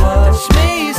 Watch me